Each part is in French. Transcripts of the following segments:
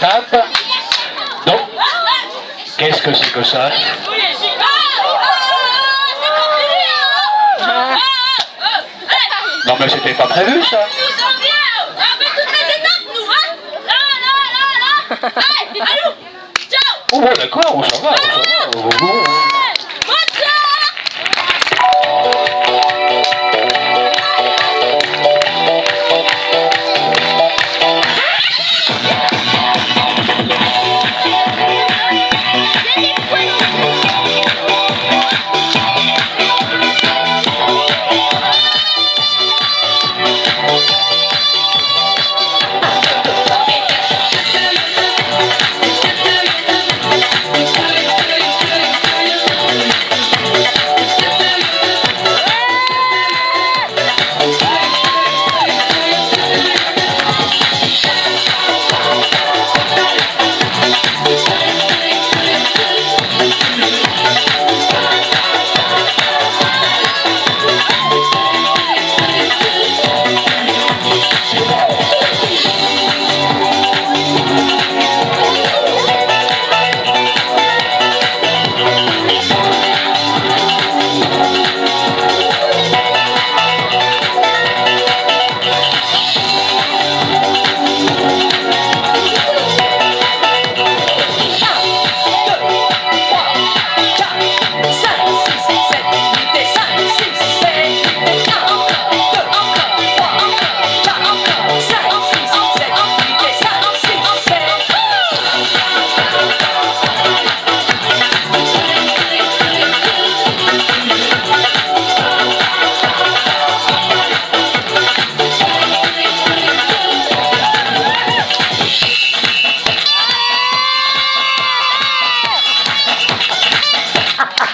Tape. Non. Qu'est-ce que c'est que ça? Non mais c'était pas prévu ça Oh d'accord, on s'en on s'en. On va.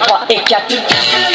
3 et 4.